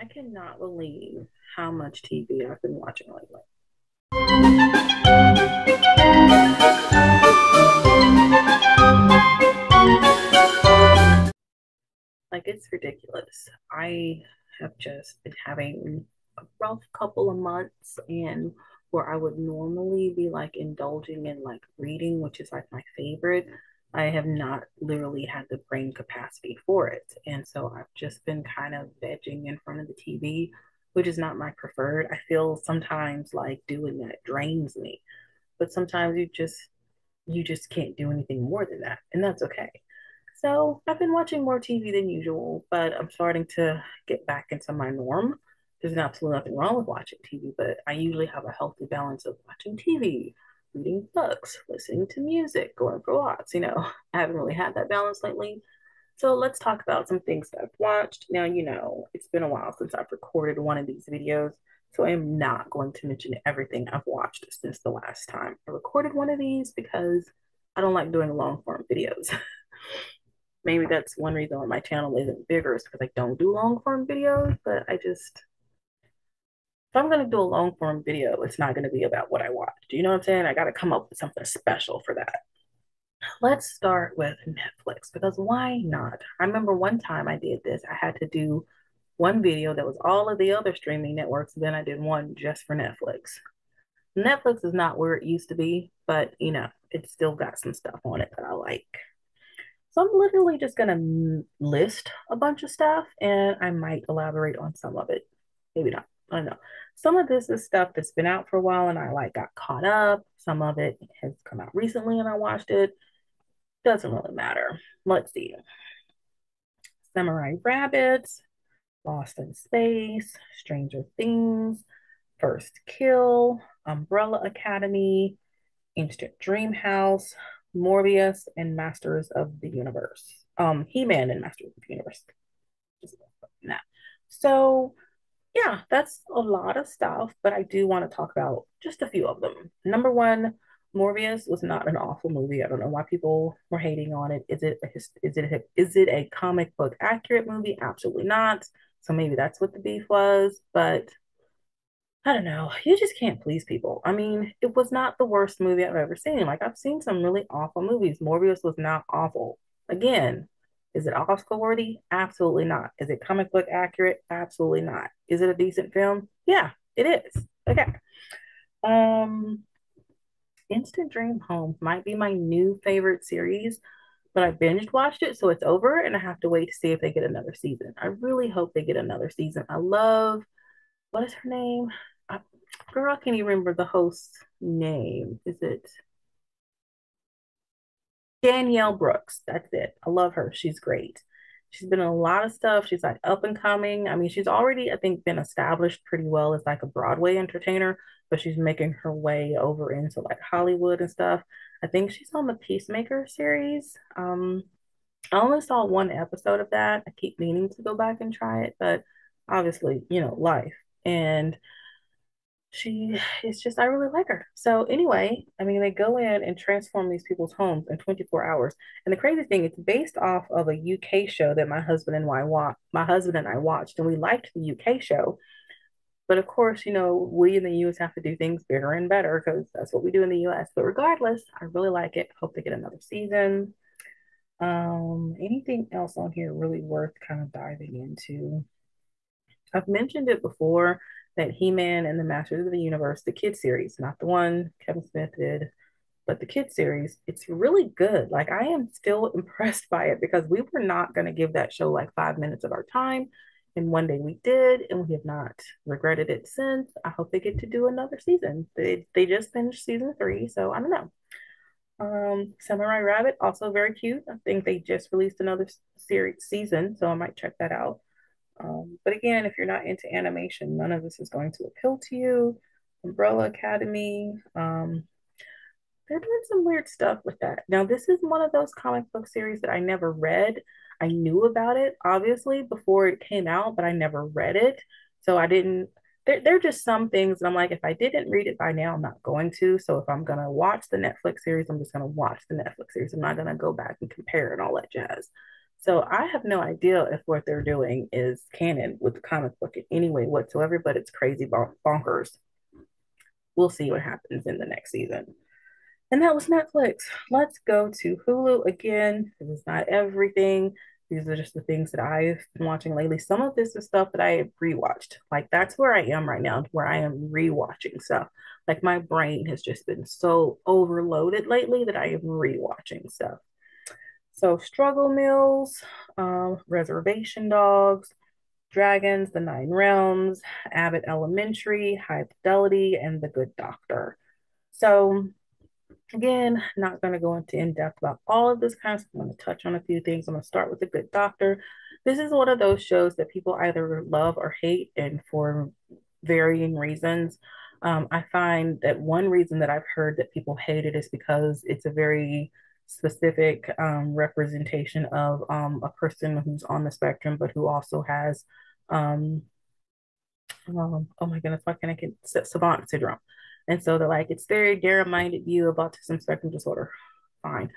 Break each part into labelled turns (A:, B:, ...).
A: I cannot believe how much TV I've been watching lately. Like, it's ridiculous. I have just been having a rough couple of months, and where I would normally be like indulging in like reading, which is like my favorite. I have not literally had the brain capacity for it. And so I've just been kind of vegging in front of the TV, which is not my preferred. I feel sometimes like doing that drains me, but sometimes you just you just can't do anything more than that, and that's okay. So I've been watching more TV than usual, but I'm starting to get back into my norm. There's absolutely nothing wrong with watching TV, but I usually have a healthy balance of watching TV, reading books, listening to music, going for walks. You know, I haven't really had that balance lately. So let's talk about some things that I've watched. Now, you know, it's been a while since I've recorded one of these videos, so I am not going to mention everything I've watched since the last time I recorded one of these because I don't like doing long form videos. Maybe that's one reason why my channel isn't bigger is because I don't do long form videos, but I just if I'm gonna do a long form video, it's not gonna be about what I watched. You know what I'm saying? I gotta come up with something special for that. Let's start with Netflix because why not? I remember one time I did this. I had to do one video that was all of the other streaming networks, then I did one just for Netflix. Netflix is not where it used to be, but you know, it's still got some stuff on it that I like. So I'm literally just gonna list a bunch of stuff and I might elaborate on some of it. Maybe not. I don't know. Some of this is stuff that's been out for a while and I like got caught up. Some of it has come out recently and I watched it. Doesn't really matter. Let's see. Samurai Rabbits, Lost in Space, Stranger Things, First Kill, Umbrella Academy, Instant Dream House, Morbius, and Masters of the Universe. Um, He-Man and Masters of the Universe. Just that. So yeah, that's a lot of stuff, but I do want to talk about just a few of them. Number one, Morbius was not an awful movie. I don't know why people were hating on it. Is it a, is it a, is it a comic book accurate movie? Absolutely not. So maybe that's what the beef was, but I don't know. You just can't please people. I mean, it was not the worst movie I've ever seen. Like I've seen some really awful movies. Morbius was not awful. Again, is it Oscar worthy? Absolutely not. Is it comic book accurate? Absolutely not. Is it a decent film? Yeah, it is. Okay. Um Instant Dream Home might be my new favorite series, but I binge watched it, so it's over, and I have to wait to see if they get another season. I really hope they get another season. I love what is her name? I, girl, I can't even remember the host's name. Is it Danielle Brooks. That's it. I love her. She's great. She's been in a lot of stuff. She's like up and coming. I mean, she's already, I think, been established pretty well as like a Broadway entertainer, but she's making her way over into like Hollywood and stuff. I think she's on the Peacemaker series. Um, I only saw one episode of that. I keep meaning to go back and try it, but obviously, you know, life. And she it's just I really like her. So anyway, I mean they go in and transform these people's homes in 24 hours. And the crazy thing, it's based off of a UK show that my husband and I watched. My husband and I watched, and we liked the UK show. But of course, you know, we in the US have to do things bigger and better because that's what we do in the US. But regardless, I really like it. Hope they get another season. Um, anything else on here really worth kind of diving into? I've mentioned it before that He Man and the Masters of the Universe, the kid series, not the one Kevin Smith did, but the kid series, it's really good. Like, I am still impressed by it because we were not going to give that show like five minutes of our time. And one day we did, and we have not regretted it since. I hope they get to do another season. They, they just finished season three, so I don't know. Um, Samurai Rabbit, also very cute. I think they just released another series season, so I might check that out. Um, but again, if you're not into animation, none of this is going to appeal to you. Umbrella Academy, um, they're doing some weird stuff with that. Now, this is one of those comic book series that I never read. I knew about it, obviously, before it came out, but I never read it. So I didn't, there, there are just some things that I'm like, if I didn't read it by now, I'm not going to. So if I'm going to watch the Netflix series, I'm just going to watch the Netflix series. I'm not going to go back and compare and all that jazz. So I have no idea if what they're doing is canon with the comic book in any way whatsoever, but it's crazy bon- bonkers. We'll see what happens in the next season. And that was Netflix. Let's go to Hulu again. This is not everything. These are just the things that I've been watching lately. Some of this is stuff that I have rewatched. Like that's where I am right now, where I am rewatching stuff. Like my brain has just been so overloaded lately that I am rewatching stuff. So Struggle Meals, um, Reservation Dogs, Dragons, The Nine Realms, Abbott Elementary, High Fidelity, and The Good Doctor. So again, not going to go into in depth about all of this kind of stuff. I'm going to touch on a few things. I'm going to start with The Good Doctor. This is one of those shows that people either love or hate, and for varying reasons. Um, I find that one reason that I've heard that people hate it is because it's a very specific um, representation of um, a person who's on the spectrum, but who also has, um, um, oh my goodness, why can't I get savant syndrome? And so they're like, it's very narrow-minded view of autism spectrum disorder. Fine.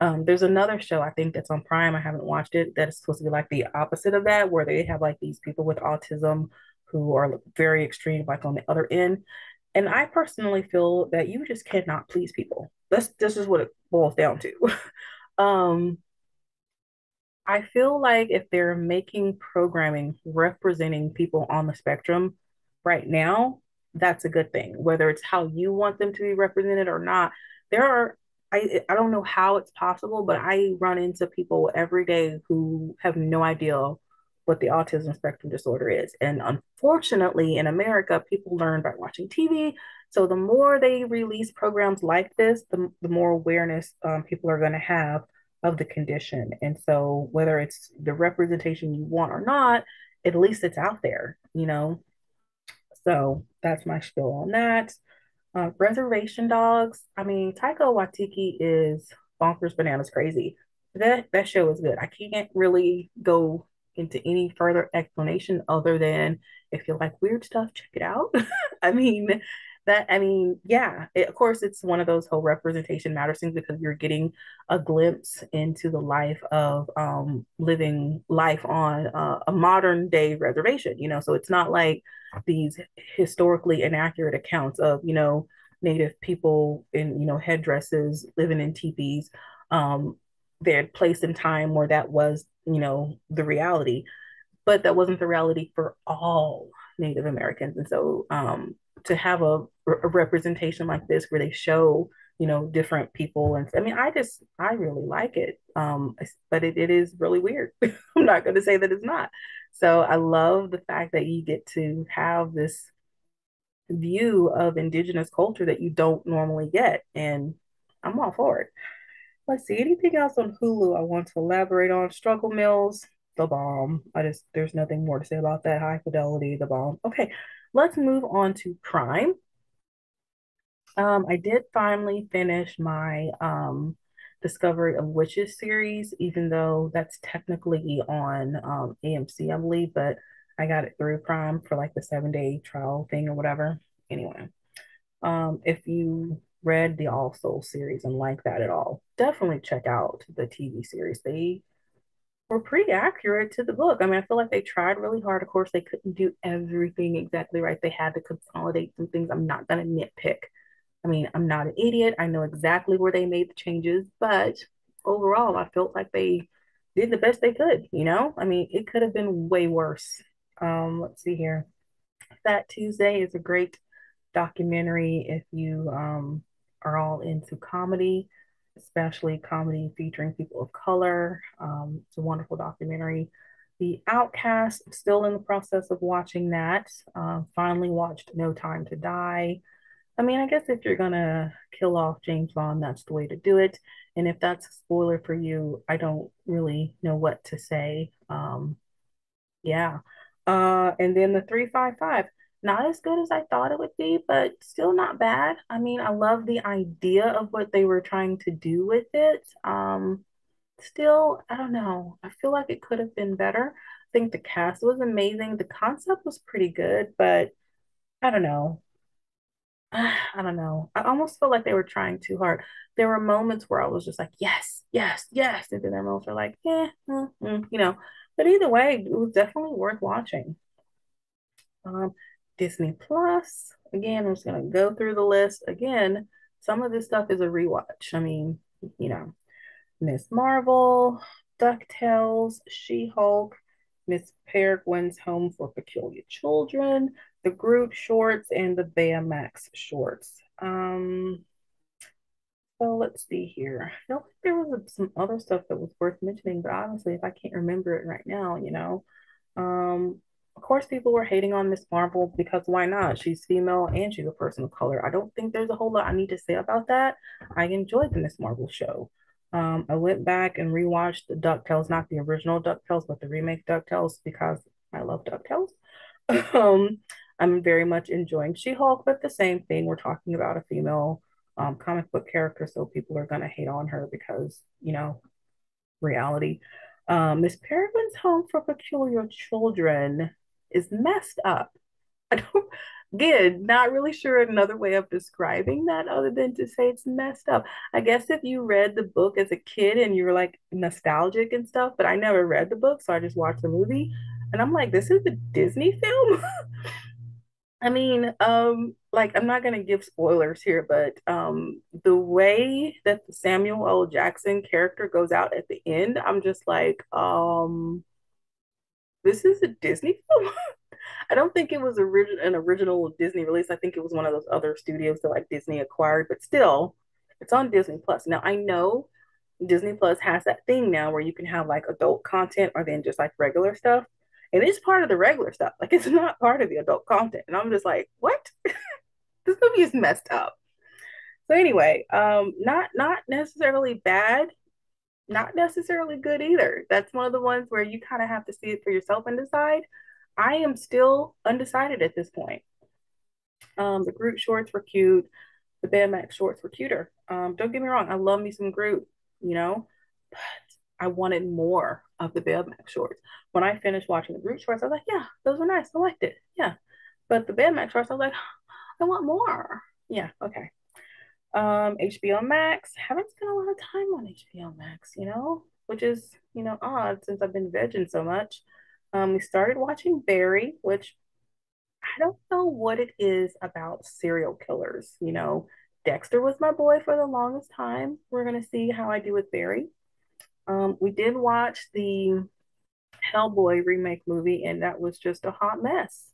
A: Um, there's another show I think that's on Prime. I haven't watched it. That is supposed to be like the opposite of that, where they have like these people with autism who are very extreme, like on the other end. And I personally feel that you just cannot please people. This this is what it boils down to. um, I feel like if they're making programming representing people on the spectrum right now, that's a good thing. Whether it's how you want them to be represented or not, there are I I don't know how it's possible, but I run into people every day who have no idea what the autism spectrum disorder is. And unfortunately, in America, people learn by watching TV. So the more they release programs like this, the, the more awareness um, people are going to have of the condition. And so whether it's the representation you want or not, at least it's out there, you know? So that's my spiel on that. Uh, Reservation Dogs. I mean, Taika Waititi is bonkers, bananas, crazy. That that show is good. I can't really go into any further explanation other than if you like weird stuff, check it out. I mean, that I mean, yeah, it, of course, it's one of those whole representation matters things because you're getting a glimpse into the life of um, living life on uh, a modern day reservation. You know, so it's not like these historically inaccurate accounts of you know native people in you know headdresses living in teepees. Um, their place in time where that was you know the reality, but that wasn't the reality for all Native Americans, and so um, to have a, a representation like this where they show you know different people and i mean i just i really like it. Um but it, it is really weird. I'm not going to say that it's not. So i love the fact that you get to have this view of indigenous culture that you don't normally get. And i'm all for it let's see anything else on hulu i want to elaborate on struggle meals the bomb i just there's nothing more to say about that high fidelity the bomb okay let's move on to Prime. Um, I did finally finish my um, Discovery of Witches series, even though that's technically on um, AMC, I believe, but I got it through Prime for like the seven day trial thing or whatever. Anyway, um, if you read the All Soul series and like that at all, definitely check out the TV series. They were pretty accurate to the book. I mean, I feel like they tried really hard. Of course, they couldn't do everything exactly right. They had to consolidate some things. I'm not going to nitpick. I mean, I'm not an idiot. I know exactly where they made the changes, but overall, I felt like they did the best they could, you know? I mean, it could have been way worse. Um, let's see here. Fat Tuesday is a great documentary if you um, are all into comedy especially comedy featuring people of color. Um, it's a wonderful documentary. The Outcast, still in the process of watching that. Uh, finally watched No Time to Die. I mean, I guess if you're gonna kill off James Bond, that's the way to do it. And if that's a spoiler for you, I don't really know what to say. Um, yeah. Uh, and then the 355 not as good as I thought it would be, but still not bad. I mean, I love the idea of what they were trying to do with it. Um, still, I don't know. I feel like it could have been better. I think the cast was amazing. The concept was pretty good, but I don't know. I don't know. I almost feel like they were trying too hard. There were moments where I was just like, yes, yes, yes. And then there were moments were like, yeah, mm, mm, you know. But either way, it was definitely worth watching. Um, Disney Plus. Again, I'm just gonna go through the list. Again, some of this stuff is a rewatch. I mean, you know, Miss Marvel, DuckTales, She-Hulk, Miss Peregrine's Home for Peculiar Children, the Groot shorts, and the Baymax shorts. Um, so let's see here. I feel like there was some other stuff that was worth mentioning, but honestly, if I can't remember it right now, you know, um, of course, people were hating on Miss Marvel because why not? She's female and she's a person of color. I don't think there's a whole lot I need to say about that. I enjoyed the Miss Marvel show. Um, I went back and rewatched the DuckTales, not the original DuckTales, but the remake DuckTales because I love DuckTales. um, I'm very much enjoying She-Hulk, but the same thing. We're talking about a female um, comic book character, so people are going to hate on her because, you know, reality. Um, Miss Peregrine's Home for Peculiar Children is messed up. I don't, again, not really sure another way of describing that other than to say it's messed up. I guess if you read the book as a kid and you were like nostalgic and stuff, but I never read the book, so I just watched the movie. And I'm like, this is a Disney film? I mean, um, like I'm not gonna give spoilers here, but um, the way that the Samuel L. Jackson character goes out at the end, I'm just like, um, this is a Disney film. I don't think it was an original Disney release. I think it was one of those other studios that like Disney acquired, but still, it's on Disney Plus. Now I know Disney Plus has that thing now where you can have like adult content or then just like regular stuff. And it's part of the regular stuff. Like it's not part of the adult content. And I'm just like, what? this movie is messed up. So anyway, um, not not necessarily bad, not necessarily good either. That's one of the ones where you kind of have to see it for yourself and decide. I am still undecided at this point. Um, the Groot shorts were cute. The Baymax shorts were cuter. Um, don't get me wrong, I love me some Groot, you know, but I wanted more of the Baymax shorts. When I finished watching the Groot shorts, I was like, yeah, those were nice. I liked it. Yeah. But the Baymax shorts, I was like, I want more. Yeah, okay. Um, HBO Max. Haven't spent a time on HBO Max, you know, which is, you know, odd since I've been vegging so much. Um, we started watching Barry, which I don't know what it is about serial killers. You know, Dexter was my boy for the longest time. We're gonna see how I do with Barry. Um, we did watch the Hellboy remake movie, and that was just a hot mess.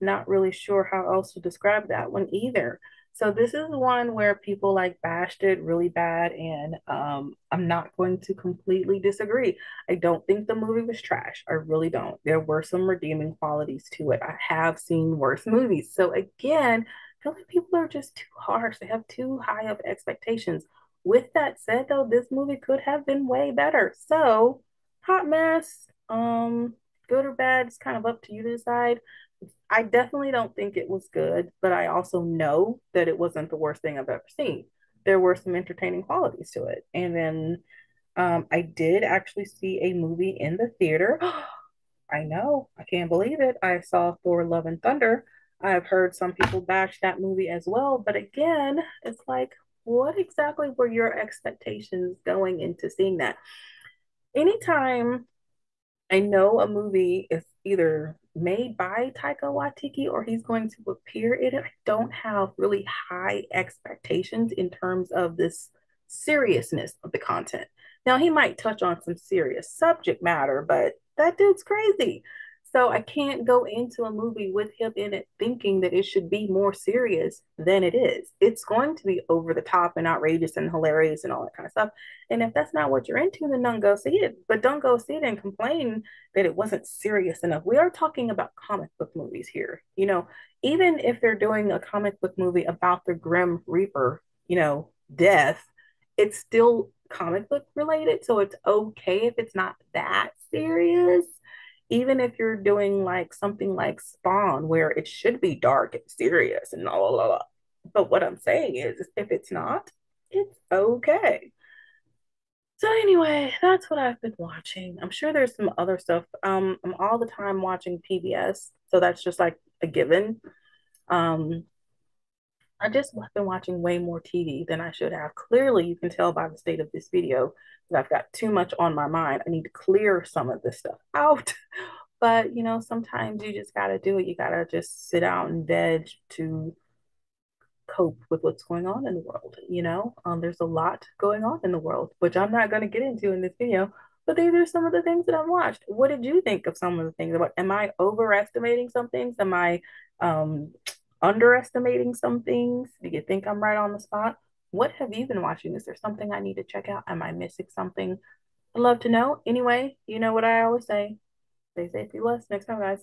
A: Not really sure how else to describe that one either. So this is one where people like bashed it really bad, and um, I'm not going to completely disagree. I don't think the movie was trash. I really don't. There were some redeeming qualities to it. I have seen worse movies. So again, I feel like people are just too harsh. They have too high of expectations. With that said, though, this movie could have been way better. So, hot mess, um, good or bad, it's kind of up to you to decide. I definitely don't think it was good, but I also know that it wasn't the worst thing I've ever seen. There were some entertaining qualities to it. And then um, I did actually see a movie in the theater. I know, I can't believe it. I saw Thor Love and Thunder. I've heard some people bash that movie as well, but again, it's like, what exactly were your expectations going into seeing that? Anytime I know a movie is either made by Taika Waititi or he's going to appear in it. I don't have really high expectations in terms of this seriousness of the content. Now, he might touch on some serious subject matter, but that dude's crazy. So I can't go into a movie with him in it thinking that it should be more serious than it is. It's going to be over the top and outrageous and hilarious and all that kind of stuff. And if that's not what you're into, then don't go see it. But don't go see it and complain that it wasn't serious enough. We are talking about comic book movies here. You know, even if they're doing a comic book movie about the Grim Reaper, you know, death, it's still comic book related. So it's okay if it's not that serious even if you're doing like something like Spawn, where it should be dark and serious and blah, blah, blah. But what I'm saying is, if it's not, it's okay. So anyway, that's what I've been watching. I'm sure there's some other stuff. Um, I'm all the time watching PBS, so that's just like a given. Um, I just have been watching way more TV than I should have. Clearly, you can tell by the state of this video that I've got too much on my mind. I need to clear some of this stuff out. But, you know, sometimes you just got to do it. You got to just sit out and veg to cope with what's going on in the world. You know, um, there's a lot going on in the world, which I'm not going to get into in this video. But these are some of the things that I've watched. What did you think of some of the things? About am I overestimating some things? Am I um, underestimating some things? Do you think I'm right on the spot? What have you been watching? Is there something I need to check out? Am I missing something? I'd love to know. Anyway, you know what I always say. Stay safe, be blessed. Next time, guys.